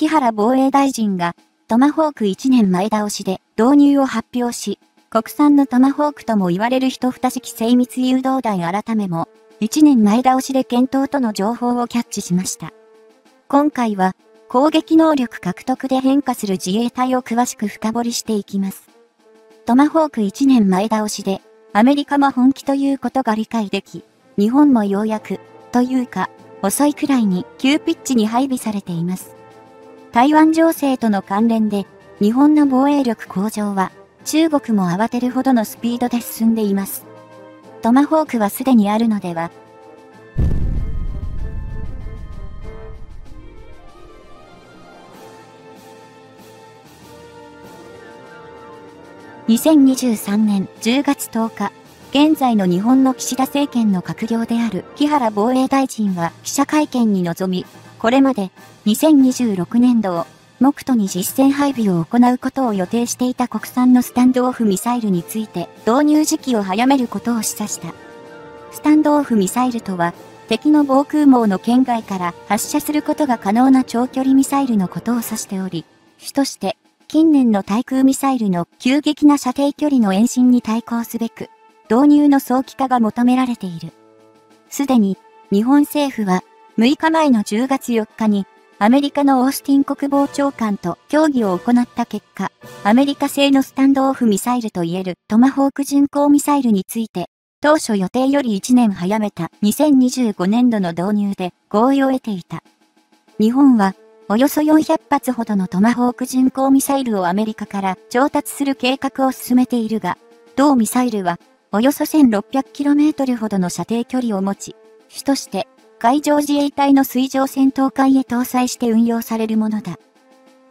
木原防衛大臣がトマホーク1年前倒しで導入を発表し、国産のトマホークとも言われる一二式精密誘導弾改めも、1年前倒しで検討との情報をキャッチしました。今回は、攻撃能力獲得で変化する自衛隊を詳しく深掘りしていきます。トマホーク1年前倒しで、アメリカも本気ということが理解でき、日本もようやく、というか、遅いくらいに急ピッチに配備されています。台湾情勢との関連で、日本の防衛力向上は、中国も慌てるほどのスピードで進んでいます。トマホークはすでにあるのでは2023年10月10日、現在の日本の岸田政権の閣僚である木原防衛大臣は記者会見に臨み、これまで2026年度を目途に実戦配備を行うことを予定していた国産のスタンドオフミサイルについて導入時期を早めることを示唆した。スタンドオフミサイルとは、敵の防空網の圏外から発射することが可能な長距離ミサイルのことを指しており、主として近年の対空ミサイルの急激な射程距離の延伸に対抗すべく、導入の早期化が求められている。すでに、日本政府は、6日前の10月4日に、アメリカのオースティン国防長官と協議を行った結果、アメリカ製のスタンドオフミサイルといえるトマホーク巡航ミサイルについて、当初予定より1年早めた2025年度の導入で合意を得ていた。日本はおよそ400発ほどのトマホーク巡航ミサイルをアメリカから調達する計画を進めているが、同ミサイルは、およそ 1600km ほどの射程距離を持ち、主として、海上自衛隊の水上戦闘艦へ搭載して運用されるものだ。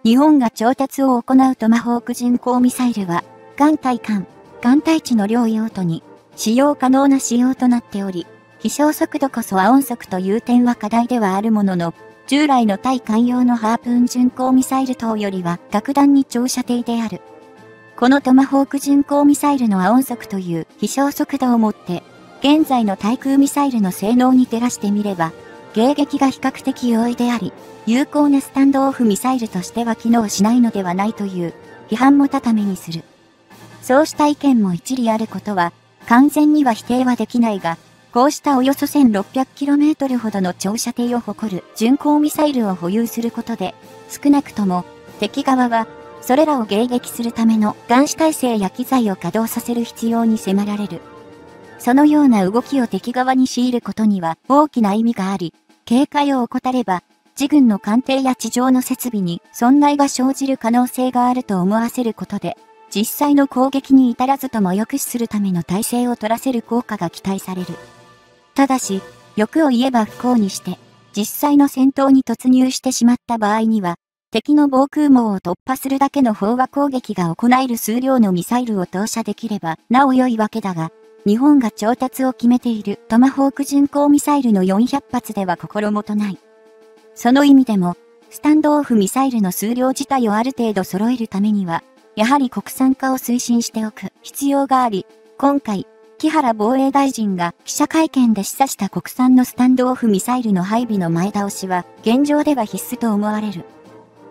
日本が調達を行うトマホーク巡航ミサイルは、艦対艦、艦対地の両用途に、使用可能な仕様となっており、飛翔速度こそは音速という点は課題ではあるものの、従来の対艦用のハープーン巡航ミサイル等よりは格段に長射程である。このトマホーク巡航ミサイルのアオン速という飛翔速度をもって、現在の対空ミサイルの性能に照らしてみれば、迎撃が比較的容易であり、有効なスタンドオフミサイルとしては機能しないのではないという批判も高めにする。そうした意見も一理あることは、完全には否定はできないが、こうしたおよそ 1600km ほどの長射程を誇る巡航ミサイルを保有することで、少なくとも敵側はそれらを迎撃するための監視体制や機材を稼働させる必要に迫られる。そのような動きを敵側に強いることには大きな意味があり、警戒を怠れば、自軍の艦艇や地上の設備に損害が生じる可能性があると思わせることで、実際の攻撃に至らずとも抑止するための体制を取らせる効果が期待される。ただし、欲を言えば不幸にして、実際の戦闘に突入してしまった場合には、敵の防空網を突破するだけの飽和攻撃が行える数量のミサイルを投射できれば、なお良いわけだが、日本が調達を決めているトマホーク巡航ミサイルの400発では心もとない。その意味でも、スタンドオフミサイルの数量自体をある程度揃えるためには、やはり国産化を推進しておく必要があり、今回、木原防衛大臣が記者会見で示唆した国産のスタンドオフミサイルの配備の前倒しは、現状では必須と思われる。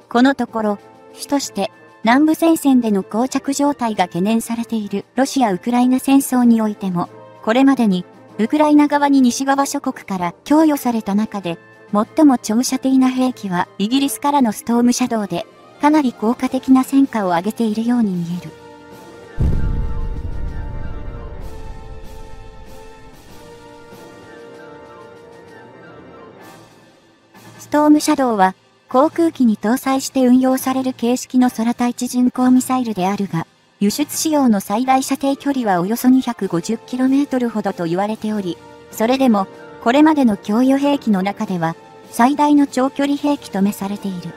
このところ、主として南部戦線での膠着状態が懸念されているロシア・ウクライナ戦争においても、これまでにウクライナ側に西側諸国から供与された中で、最も長射程な兵器はイギリスからのストームシャドウで、かなり効果的な戦果を上げているように見える。ストームシャドウは、航空機に搭載して運用される形式の空対地巡航ミサイルであるが、輸出仕様の最大射程距離はおよそ 250km ほどと言われており、それでも、これまでの供与兵器の中では、最大の長距離兵器とめされている。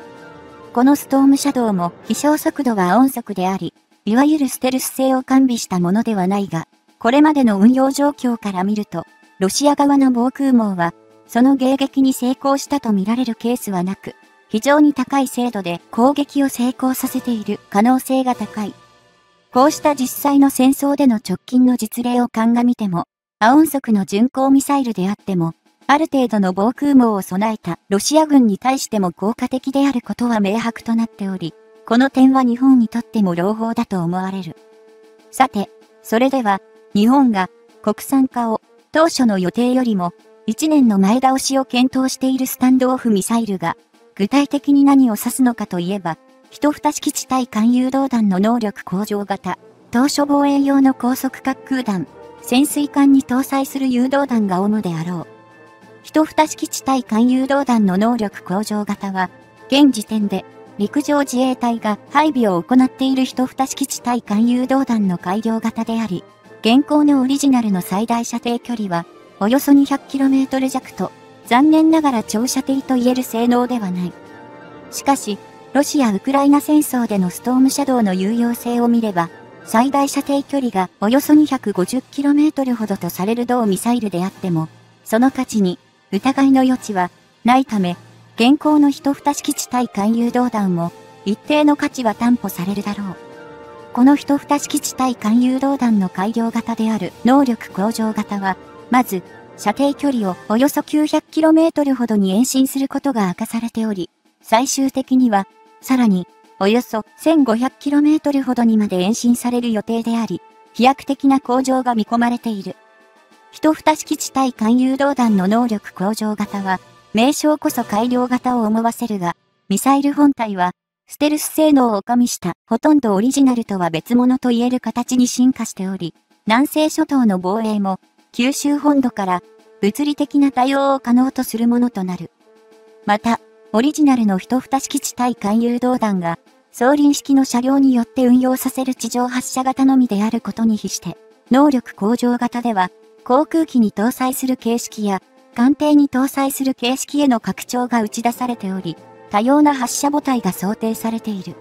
このストームシャドウも飛翔速度は音速であり、いわゆるステルス性を完備したものではないが、これまでの運用状況から見ると、ロシア側の防空網はその迎撃に成功したとみられるケースはなく、非常に高い精度で攻撃を成功させている可能性が高い。こうした実際の戦争での直近の実例を鑑みても、アオン速の巡航ミサイルであっても、ある程度の防空網を備えたロシア軍に対しても効果的であることは明白となっており、この点は日本にとっても朗報だと思われる。さて、それでは、日本が国産化を当初の予定よりも1年の前倒しを検討しているスタンドオフミサイルが具体的に何を指すのかといえば、一蓋式地対艦誘導弾の能力向上型、当初防衛用の高速滑空弾、潜水艦に搭載する誘導弾が主であろう。一蓋式地対艦誘導弾の能力向上型は、現時点で陸上自衛隊が配備を行っている一蓋式地対艦誘導弾の改良型であり、現行のオリジナルの最大射程距離は、およそ 200km 弱と、残念ながら長射程と言える性能ではない。しかし、ロシア・ウクライナ戦争でのストームシャドウの有用性を見れば、最大射程距離がおよそ 250km ほどとされる同ミサイルであっても、その価値に疑いの余地はないため、現行の一蓋式地対艦誘導弾も一定の価値は担保されるだろう。この一蓋式地対艦誘導弾の改良型である能力向上型は、まず、射程距離をおよそ 900km ほどに延伸することが明かされており、最終的には、さらに、およそ 1500km ほどにまで延伸される予定であり、飛躍的な向上が見込まれている。一蓋式地対艦誘導弾の能力向上型は、名称こそ改良型を思わせるが、ミサイル本体は、ステルス性能を加味したほとんどオリジナルとは別物と言える形に進化しており、南西諸島の防衛も、九州本土から物理的な対応を可能とするものとなる。また、オリジナルの一蓋式地対艦誘導弾が、装輪式の車両によって運用させる地上発射型のみであることに比して、能力向上型では、航空機に搭載する形式や、艦艇に搭載する形式への拡張が打ち出されており、多様な発射母体が想定されている。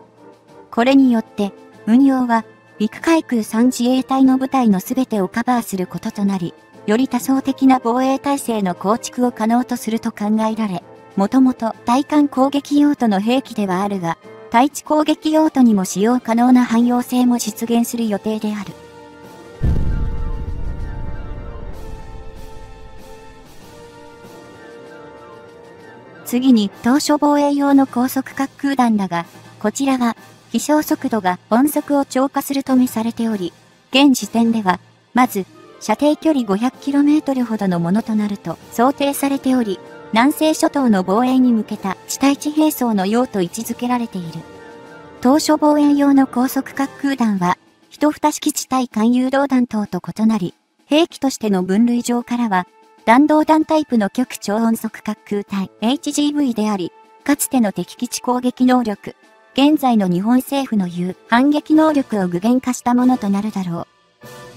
これによって、運用は、陸海空3自衛隊の部隊の全てをカバーすることとなり、より多層的な防衛体制の構築を可能とすると考えられ、もともと対艦攻撃用途の兵器ではあるが、対地攻撃用途にも使用可能な汎用性も実現する予定である。次に、当初防衛用の高速滑空弾だが、こちらは、飛翔速度が音速を超過するとめされており、現時点では、まず、射程距離 500km ほどのものとなると想定されており、南西諸島の防衛に向けた地対地兵装の用と位置づけられている。当初防衛用の高速滑空弾は、一蓋式地対艦誘導弾等と異なり、兵器としての分類上からは、弾道弾タイプの極超音速滑空体 HGV であり、かつての敵基地攻撃能力、現在の日本政府の言う反撃能力を具現化したものとなるだろう。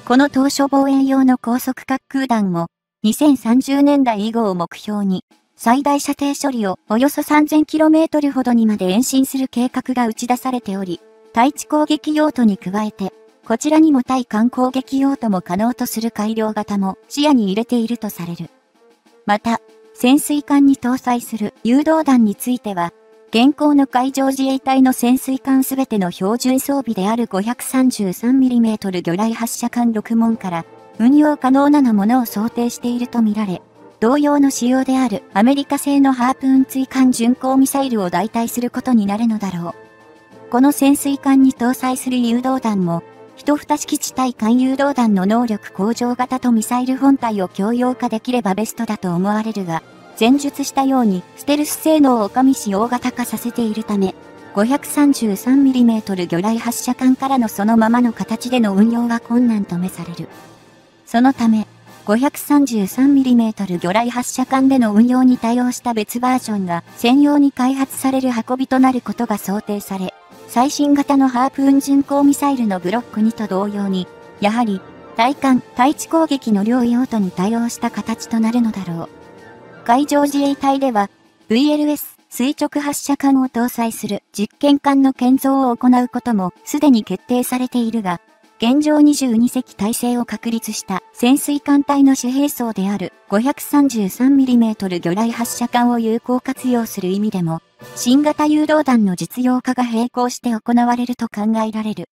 この当初防衛用の高速滑空弾も、2030年代以後を目標に、最大射程処理をおよそ 3000km ほどにまで延伸する計画が打ち出されており、対地攻撃用途に加えて、こちらにも対艦攻撃用途も可能とする改良型も視野に入れているとされる。また、潜水艦に搭載する誘導弾については、現行の海上自衛隊の潜水艦すべての標準装備である 533mm 魚雷発射艦6門から運用可能なのものを想定しているとみられ、同様の仕様であるアメリカ製のハープーン追艦巡航ミサイルを代替することになるのだろう。この潜水艦に搭載する誘導弾も一蓋式地対艦誘導弾の能力向上型とミサイル本体を共用化できればベストだと思われるが、前述したようにステルス性能を加味し大型化させているため、533mm 魚雷発射管からのそのままの形での運用は困難とめされる。そのため、533mm 魚雷発射管での運用に対応した別バージョンが専用に開発される運びとなることが想定され、最新型のハープーン巡航ミサイルのブロック2と同様に、やはり、対艦、対地攻撃の両用途に対応した形となるのだろう。海上自衛隊では、VLS 垂直発射管を搭載する実験艦の建造を行うこともすでに決定されているが、現状22隻体制を確立した潜水艦隊の主兵装である 533mm 魚雷発射管を有効活用する意味でも、新型誘導弾の実用化が並行して行われると考えられる。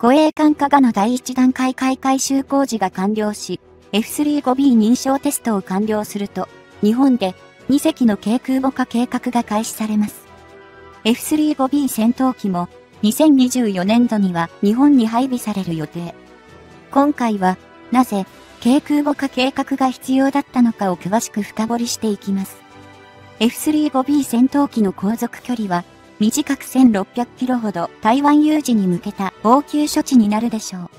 護衛艦加賀の第一段階開改修工事が完了し、F35B 認証テストを完了すると、日本で2隻の軽空母化計画が開始されます。F35B 戦闘機も2024年度には日本に配備される予定。今回は、なぜ、軽空母化計画が必要だったのかを詳しく深掘りしていきます。F35B 戦闘機の航続距離は、短く1600キロほど台湾有事に向けた応急処置になるでしょう。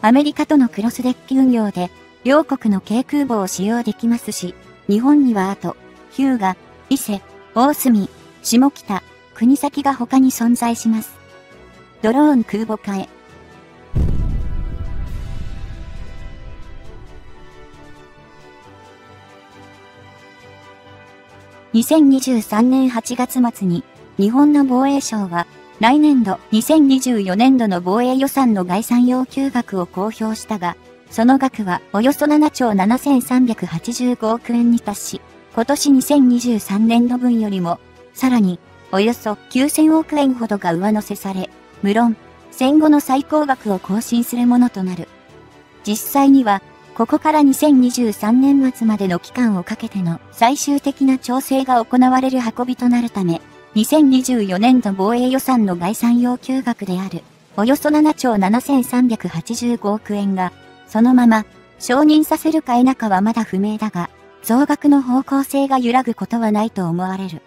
アメリカとのクロスデッキ運用で、両国の軽空母を使用できますし、日本にはあと、日向、伊勢、大隅、下北、国崎が他に存在します。ドローン空母化へ。2023年8月末に、日本の防衛省は、来年度2024年度の防衛予算の概算要求額を公表したが、その額はおよそ7兆7385億円に達し、今年2023年度分よりも、さらに、およそ9000億円ほどが上乗せされ、無論、戦後の最高額を更新するものとなる。実際には、ここから2023年末までの期間をかけての最終的な調整が行われる運びとなるため、2024年度防衛予算の概算要求額である、およそ7兆7385億円が、そのまま承認させるか否かはまだ不明だが、増額の方向性が揺らぐことはないと思われる。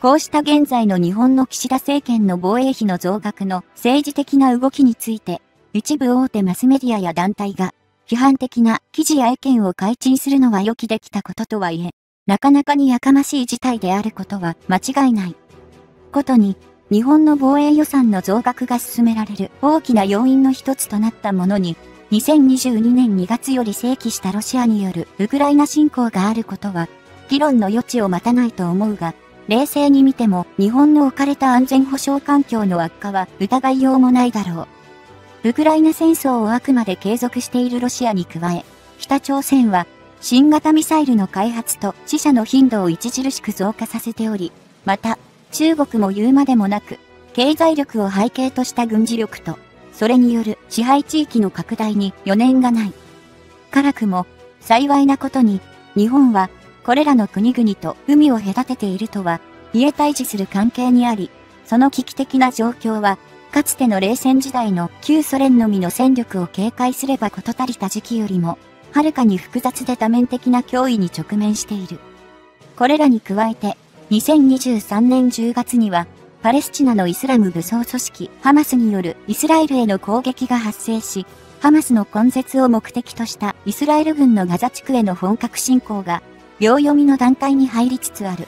こうした現在の日本の岸田政権の防衛費の増額の政治的な動きについて、一部大手マスメディアや団体が批判的な記事や意見を解禁するのは予期できたこととはいえ、なかなかにやかましい事態であることは間違いない。ことに、日本の防衛予算の増額が進められる大きな要因の一つとなったものに、2022年2月より正規したロシアによるウクライナ侵攻があることは、議論の余地を待たないと思うが、冷静に見ても日本の置かれた安全保障環境の悪化は疑いようもないだろう。ウクライナ戦争をあくまで継続しているロシアに加え、北朝鮮は新型ミサイルの開発と死者の頻度を著しく増加させており、また、中国も言うまでもなく、経済力を背景とした軍事力と、それによる支配地域の拡大に余念がない。辛くも、幸いなことに、日本は、これらの国々と海を隔てているとは、家対峙する関係にあり、その危機的な状況は、かつての冷戦時代の旧ソ連のみの戦力を警戒すれば事足りた時期よりも、はるかに複雑で多面的な脅威に直面している。これらに加えて、2023年10月には、パレスチナのイスラム武装組織ハマスによるイスラエルへの攻撃が発生し、ハマスの根絶を目的としたイスラエル軍のガザ地区への本格侵攻が、秒読みの段階に入りつつある。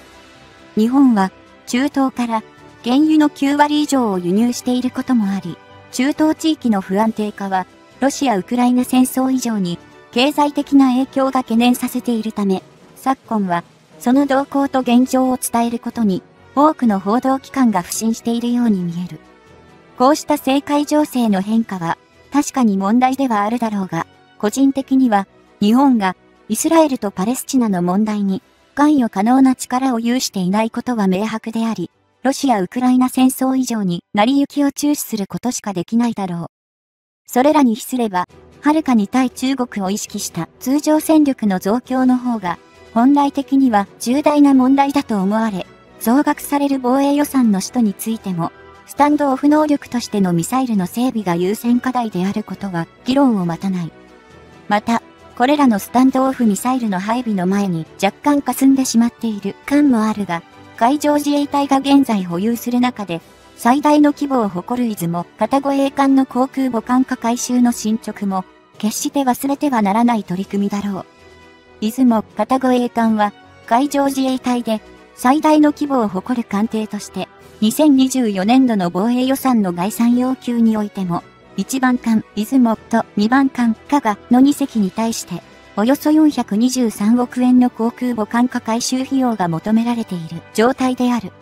日本は、中東から原油の9割以上を輸入していることもあり、中東地域の不安定化は、ロシア・ウクライナ戦争以上に、経済的な影響が懸念させているため、昨今は、その動向と現状を伝えることに、多くの報道機関が不信しているように見える。こうした政界情勢の変化は、確かに問題ではあるだろうが、個人的には、日本が、イスラエルとパレスチナの問題に、関与可能な力を有していないことは明白であり、ロシア・ウクライナ戦争以上に成り行きを注視することしかできないだろう。それらに比すれば、はるかに対中国を意識した通常戦力の増強の方が、本来的には重大な問題だと思われ、増額される防衛予算の使途についても、スタンドオフ能力としてのミサイルの整備が優先課題であることは議論を待たない。また、これらのスタンドオフミサイルの配備の前に若干霞んでしまっている感もあるが、海上自衛隊が現在保有する中で、最大の規模を誇る出雲、片護衛艦の航空母艦化改修の進捗も、決して忘れてはならない取り組みだろう。出雲、片護衛艦は、海上自衛隊で、最大の規模を誇る艦艇として、2024年度の防衛予算の概算要求においても、1番艦、出雲と2番艦、加賀の2隻に対して、およそ423億円の航空母艦化改修費用が求められている状態である。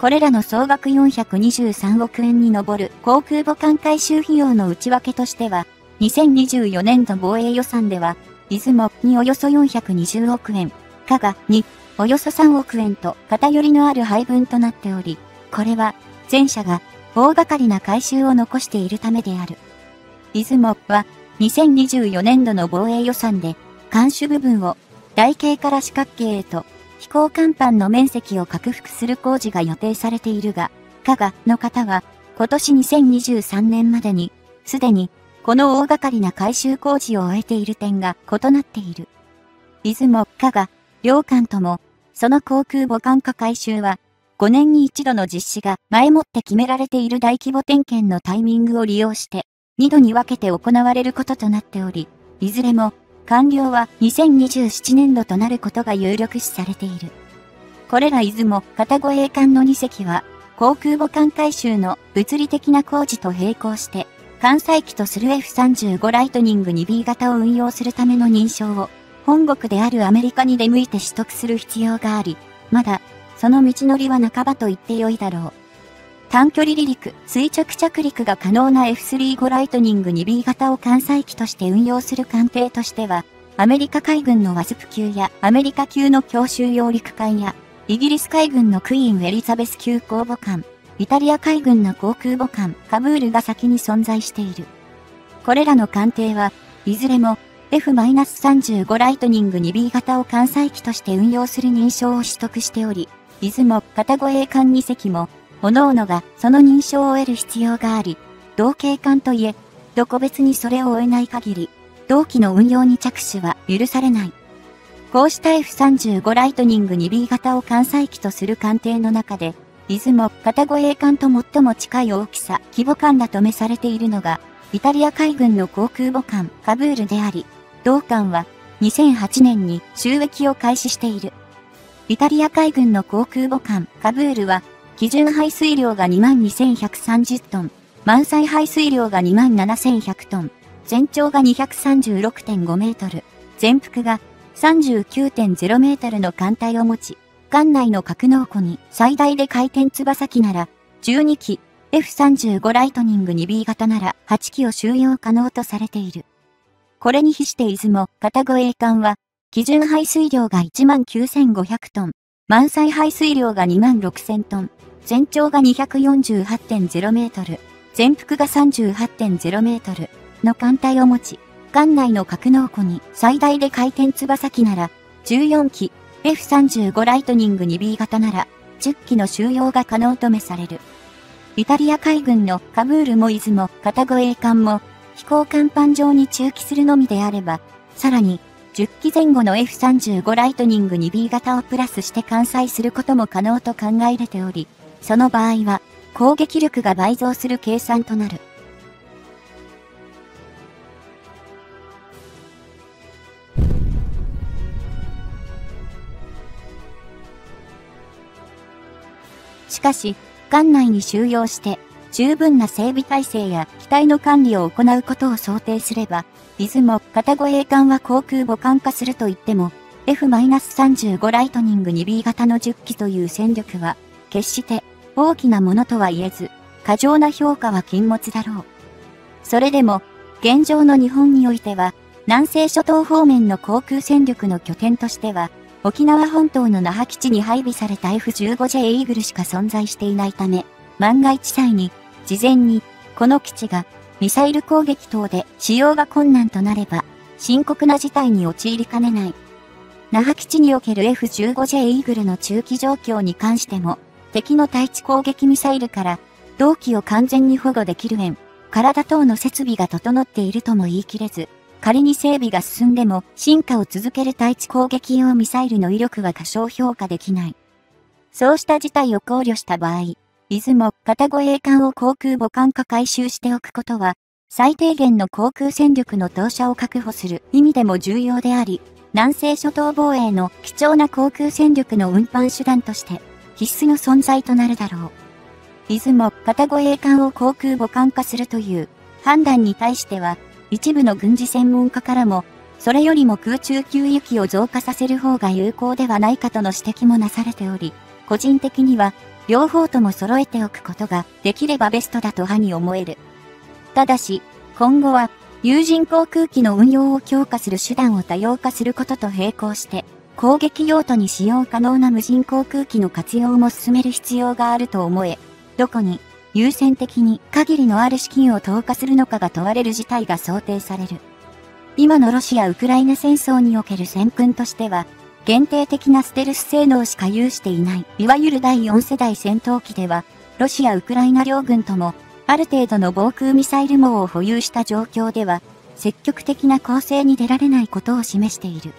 これらの総額423億円に上る航空母艦改修費用の内訳としては、2024年度防衛予算では、出雲におよそ420億円、加賀におよそ3億円と偏りのある配分となっており、これは前者が大掛かりな回収を残しているためである。出雲は2024年度の防衛予算で、監視部分を台形から四角形へと飛行甲板の面積を拡幅する工事が予定されているが、加賀の方は今年2023年までにすでにこの大掛かりな改修工事を終えている点が異なっている。出雲、加賀、両艦とも、その航空母艦化改修は5年に一度の実施が前もって決められている大規模点検のタイミングを利用して2度に分けて行われることとなっており、いずれも完了は2027年度となることが有力視されている。これら出雲、片護衛艦の2隻は、航空母艦改修の物理的な工事と並行して、艦載機とする F35 ライトニング 2B 型を運用するための認証を、本国であるアメリカに出向いて取得する必要があり、まだ、その道のりは半ばと言ってよいだろう。短距離離陸、垂直着陸が可能な F35 ライトニング 2B 型を艦載機として運用する艦艇としては、アメリカ海軍のワズプ級やアメリカ級の強襲揚陸艦や、イギリス海軍のクイーン・エリザベス級航母艦、イタリア海軍の航空母艦、カブールが先に存在している。これらの艦艇は、いずれも F-35 ライトニング 2B 型を艦載機として運用する認証を取得しており、出雲、片護衛艦2隻も各々がその認証を得る必要があり、同型艦といえ、どこ別にそれを終えない限り、同機の運用に着手は許されない。こうした F35 ライトニング 2B 型を艦載機とする艦艇の中で、出雲、片護衛艦と最も近い大きさ、規模艦だとめされているのが、イタリア海軍の航空母艦、カブールであり、同艦は2008年に収益を開始している。イタリア海軍の航空母艦、カブールは基準排水量が22,130トン、満載排水量が27,100トン、全長が236.5メートル、全幅が39.0メートルの艦隊を持ち、艦内の格納庫に最大で回転翼機なら12機、F35 ライトニング 2B 型なら8機を収容可能とされている。これに比して出雲、片護衛艦は、基準排水量が19,500トン、満載排水量が26,000トン、全長が248.0メートル、全幅が38.0メートルの艦隊を持ち、艦内の格納庫に最大で回転翼機なら14機、F35 ライトニング 2B 型なら10機の収容が可能とめされる。イタリア海軍のカブールモイズも片護衛艦も飛行甲板上に駐機するのみであれば、さらに10機前後の F35 ライトニング 2B 型をプラスして艦載することも可能と考えれており、その場合は、攻撃力が倍増する計算となる。しかし、艦内に収容して、十分な整備体制や機体の管理を行うことを想定すれば、出雲、片護衛艦は航空母艦化すると言っても、F-35 ライトニング 2B 型の10機という戦力は、決して大きなものとは言えず、過剰な評価は禁物だろう。それでも、現状の日本においては、南西諸島方面の航空戦力の拠点としては、沖縄本島の那覇基地に配備された F15J イーグルしか存在していないため、万が一際に、事前に、この基地が、ミサイル攻撃等で使用が困難となれば、深刻な事態に陥りかねない。那覇基地における F15J イーグルの中期状況に関しても、敵の対地攻撃ミサイルから、同機を完全に保護できる円、体等の設備が整っているとも言い切れず、仮に整備が進んでも進化を続ける対地攻撃用ミサイルの威力は過小評価できない。そうした事態を考慮した場合、出雲、片護衛艦を航空母艦化回収しておくことは、最低限の航空戦力の投射を確保する意味でも重要であり、南西諸島防衛の貴重な航空戦力の運搬手段として必須の存在となるだろう。出雲、片護衛艦を航空母艦化するという判断に対しては、一部の軍事専門家からも、それよりも空中給油機を増加させる方が有効ではないかとの指摘もなされており、個人的には、両方とも揃えておくことができればベストだと派に思える。ただし、今後は、有人航空機の運用を強化する手段を多様化することと並行して、攻撃用途に使用可能な無人航空機の活用も進める必要があると思え、どこに優先的に限りのある資金を投下するのかが問われる事態が想定される。今のロシア・ウクライナ戦争における戦訓としては、限定的なステルス性能しか有していない、いわゆる第4世代戦闘機では、ロシア・ウクライナ両軍とも、ある程度の防空ミサイル網を保有した状況では、積極的な攻勢に出られないことを示している。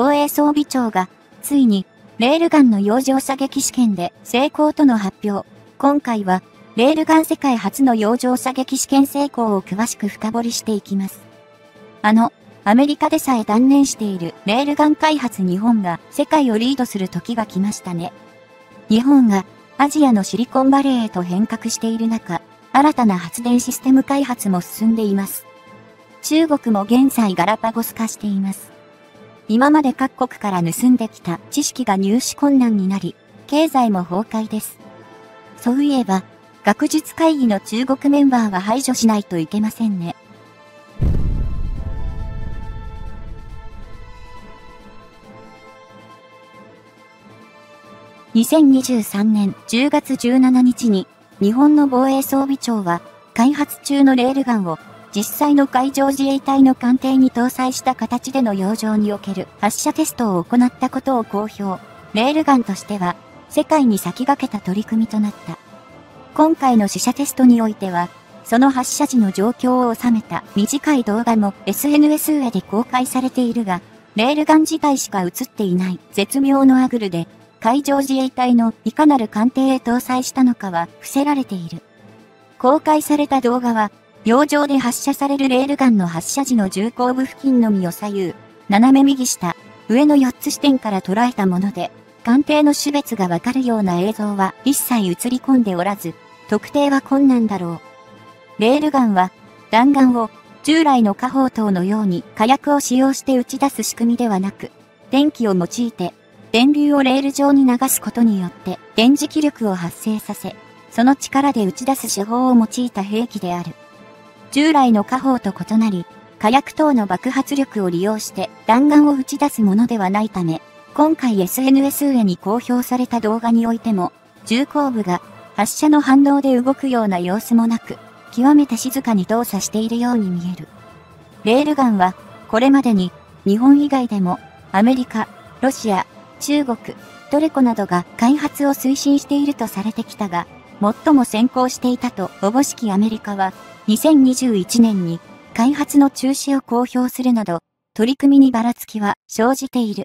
防衛装備庁が、ついに、レールガンの洋上射撃試験で成功との発表。今回は、レールガン世界初の洋上射撃試験成功を詳しく深掘りしていきます。あの、アメリカでさえ断念しているレールガン開発日本が世界をリードする時が来ましたね。日本がアジアのシリコンバレーへと変革している中、新たな発電システム開発も進んでいます。中国も現在ガラパゴス化しています。今まで各国から盗んできた知識が入手困難になり、経済も崩壊です。そういえば、学術会議の中国メンバーは排除しないといけませんね。2023年10月17日に日本の防衛装備庁は開発中のレールガンを実際の海上自衛隊の艦艇に搭載した形での洋上における発射テストを行ったことを公表。レールガンとしては、世界に先駆けた取り組みとなった。今回の試射テストにおいては、その発射時の状況を収めた短い動画も SNS 上で公開されているが、レールガン自体しか映っていない絶妙のアグルで、海上自衛隊のいかなる艦艇へ搭載したのかは伏せられている。公開された動画は、洋上で発射されるレールガンの発射時の重後部付近のみを左右、斜め右下、上の4つ視点から捉えたもので、艦艇の種別がわかるような映像は一切映り込んでおらず、特定は困難だろう。レールガンは、弾丸を従来の火砲塔のように火薬を使用して打ち出す仕組みではなく、電気を用いて、電流をレール上に流すことによって電磁気力を発生させ、その力で打ち出す手法を用いた兵器である。従来の火砲と異なり、火薬等の爆発力を利用して弾丸を打ち出すものではないため、今回 SNS 上に公表された動画においても、重工部が発射の反応で動くような様子もなく、極めて静かに動作しているように見える。レールガンは、これまでに、日本以外でも、アメリカ、ロシア、中国、トルコなどが開発を推進しているとされてきたが、最も先行していたとおぼしきアメリカは、2021年に開発の中止を公表するなど、取り組みにばらつきは生じている。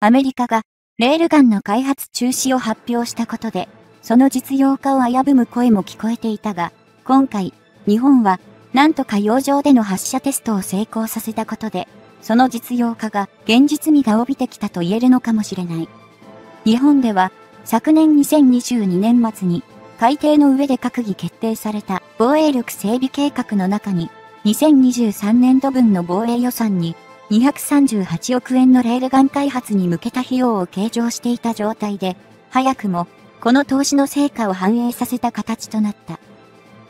アメリカがレールガンの開発中止を発表したことで、その実用化を危ぶむ声も聞こえていたが、今回、日本は、なんとか洋上での発射テストを成功させたことで、その実用化が現実味が帯びてきたと言えるのかもしれない。日本では、昨年2022年末に海底の上で閣議決定された防衛力整備計画の中に、2023年度分の防衛予算に238億円のレールガン開発に向けた費用を計上していた状態で、早くもこの投資の成果を反映させた形となった。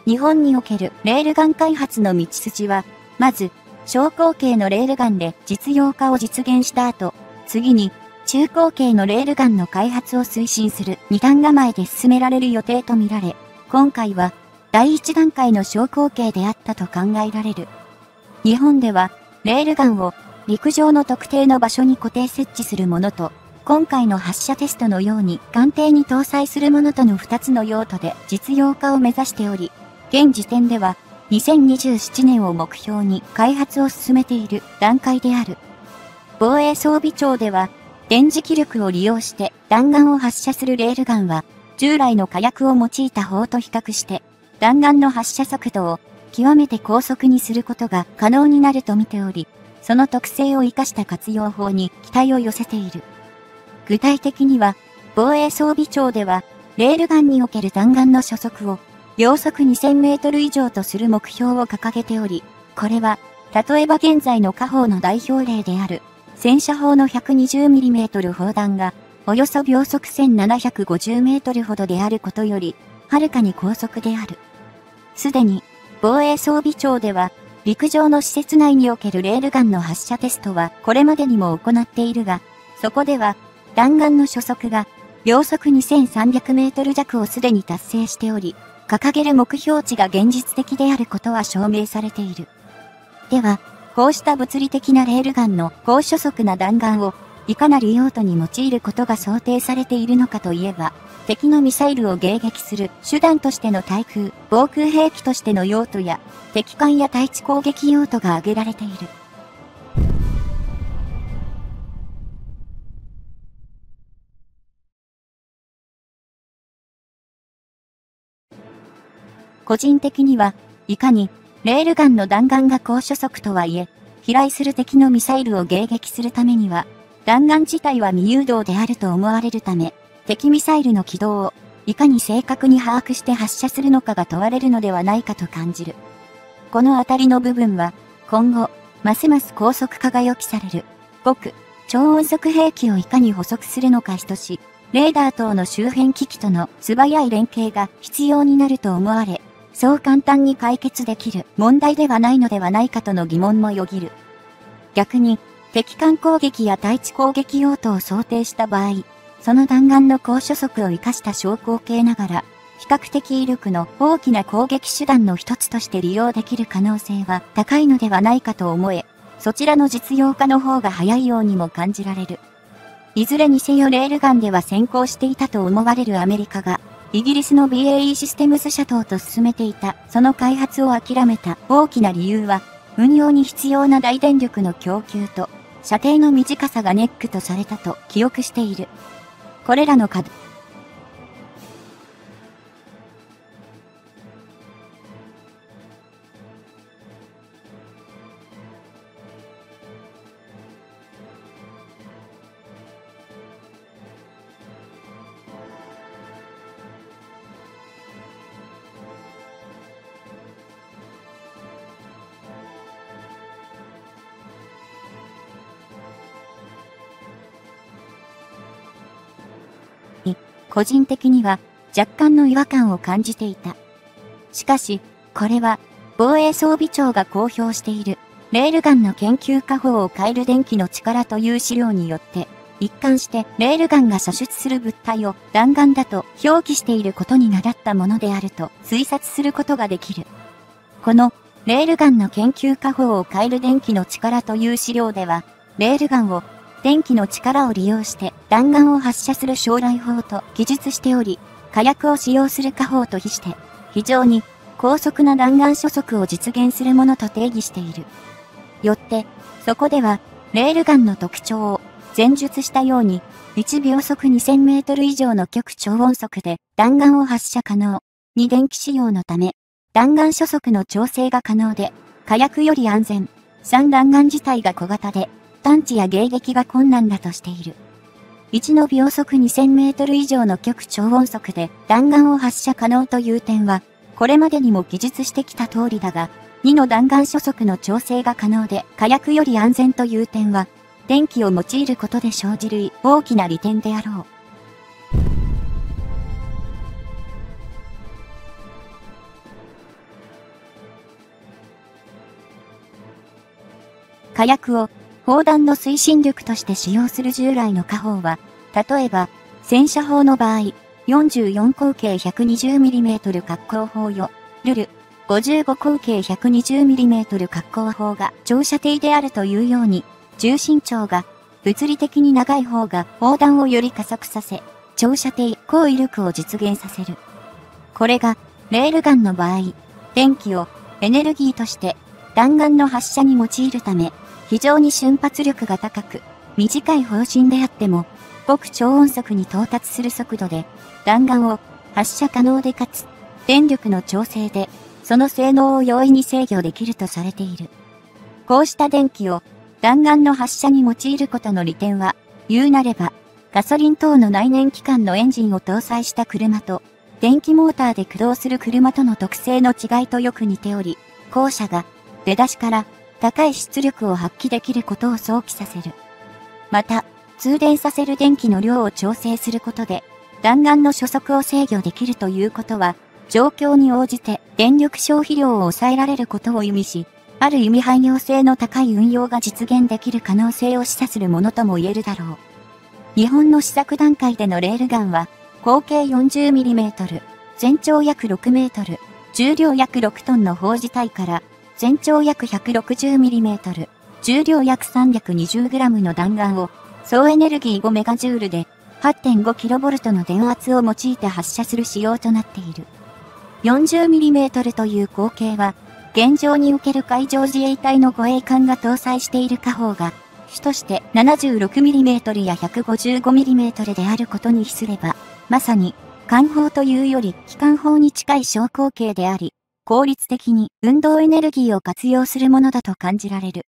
日本におけるレールガン開発の道筋は、まず、小口径のレールガンで実用化を実現した後、次に中高系のレールガンの開発を推進する2段構えで進められる予定とみられ、今回は第1段階の小口径であったと考えられる。日本では、レールガンを陸上の特定の場所に固定設置するものと、今回の発射テストのように艦艇に搭載するものとの2つの用途で実用化を目指しており、現時点では2027年を目標に開発を進めている段階である。防衛装備庁では、電磁気力を利用して弾丸を発射するレールガンは、従来の火薬を用いた砲と比較して、弾丸の発射速度を極めて高速にすることが可能になると見ており、その特性を活かした活用法に期待を寄せている。具体的には、防衛装備庁では、レールガンにおける弾丸の初速を、秒速2000メートル以上とする目標を掲げており、これは、例えば現在の下方の代表例である、戦車砲の 120mm 砲弾が、およそ秒速1750メートルほどであることより、はるかに高速である。すでに、防衛装備庁では、陸上の施設内におけるレールガンの発射テストはこれまでにも行っているが、そこでは、弾丸の初速が秒速2300メートル弱をすでに達成しており、掲げる目標値が現実的であることは証明されている。では、こうした物理的なレールガンの高初速な弾丸をいかなる用途に用いることが想定されているのかといえば、敵のミサイルを迎撃する手段としての対空、防空兵器としての用途や、敵艦や対地攻撃用途が挙げられている。個人的には、いかに、レールガンの弾丸が高初速とはいえ、飛来する敵のミサイルを迎撃するためには、弾丸自体は未誘導であると思われるため、敵ミサイルの軌道を、いかに正確に把握して発射するのかが問われるのではないかと感じる。このあたりの部分は、今後、ますます高速化が予期される、極、超音速兵器をいかに補足するのか等し、レーダー等の周辺機器との素早い連携が必要になると思われ、そう簡単に解決できる問題ではないのではないかとの疑問もよぎる。逆に、敵艦攻撃や対地攻撃用途を想定した場合、その弾丸の高初速を活かした小口径ながら、比較的威力の大きな攻撃手段の一つとして利用できる可能性は高いのではないかと思え、そちらの実用化の方が早いようにも感じられる。いずれにせよレールガンでは先行していたと思われるアメリカが、イギリスの BAE システムス社等と進めていた、その開発を諦めた大きな理由は、運用に必要な大電力の供給と、射程の短さがネックとされたと記憶している。これらの個人的には若干の違和感を感じていた。しかし、これは防衛装備庁が公表しているレールガンの研究下方を変える電気の力という資料によって一貫してレールガンが射出する物体を弾丸だと表記していることに倣ったものであると推察することができる。このレールガンの研究下方を変える電気の力という資料では、レールガンを電気の力を利用して弾丸を発射する将来法と記述しており、火薬を使用する火砲と比して、非常に高速な弾丸初速を実現するものと定義している。よって、そこでは、レールガンの特徴を前述したように、1秒速2000メートル以上の極超音速で弾丸を発射可能。2電気使用のため、弾丸初速の調整が可能で、火薬より安全。3弾丸自体が小型で、探知や迎撃が困難だとしている。1の秒速2000メートル以上の極超音速で弾丸を発射可能という点は、これまでにも記述してきた通りだが、2の弾丸初速の調整が可能で火薬より安全という点は、電気を用いることで生じる大きな利点であろう。火薬を砲弾の推進力として使用する従来の火砲は、例えば、戦車砲の場合、44口径 120mm 滑降砲よ、ルル、55口径 120mm 滑降砲が長射程であるというように、重心長が物理的に長い方が砲弾をより加速させ、長射程、高威力を実現させる。これが、レールガンの場合、電気をエネルギーとして弾丸の発射に用いるため、非常に瞬発力が高く、短い方針であっても、極超音速に到達する速度で、弾丸を発射可能でかつ、電力の調整で、その性能を容易に制御できるとされている。こうした電気を弾丸の発射に用いることの利点は、言うなれば、ガソリン等の内燃機関のエンジンを搭載した車と、電気モーターで駆動する車との特性の違いとよく似ており、後者が出だしから高い出力を発揮できることを想起させる。また、通電させる電気の量を調整することで、弾丸の初速を制御できるということは、状況に応じて電力消費量を抑えられることを意味し、ある意味汎用性の高い運用が実現できる可能性を示唆するものとも言えるだろう。日本の試作段階でのレールガンは、合計 40mm、全長約 6m、重量約6トンの砲自体から、全長約 160mm、重量約 320g の弾丸を、総エネルギー 5MJ で 8.5kV の電圧を用いて発射する仕様となっている。40mm という口径は、現状における海上自衛隊の護衛艦が搭載している火砲が、主として 76mm や 155mm であることに比すれば、まさに、艦砲というより機関砲に近い小口径であり、効率的に運動エネルギーを活用するものだと感じられる。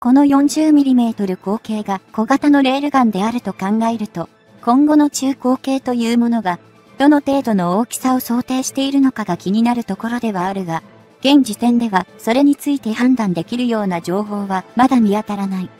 この 40mm 口径が小型のレールガンであると考えると、今後の中口径というものが、どの程度の大きさを想定しているのかが気になるところではあるが、現時点ではそれについて判断できるような情報はまだ見当たらない。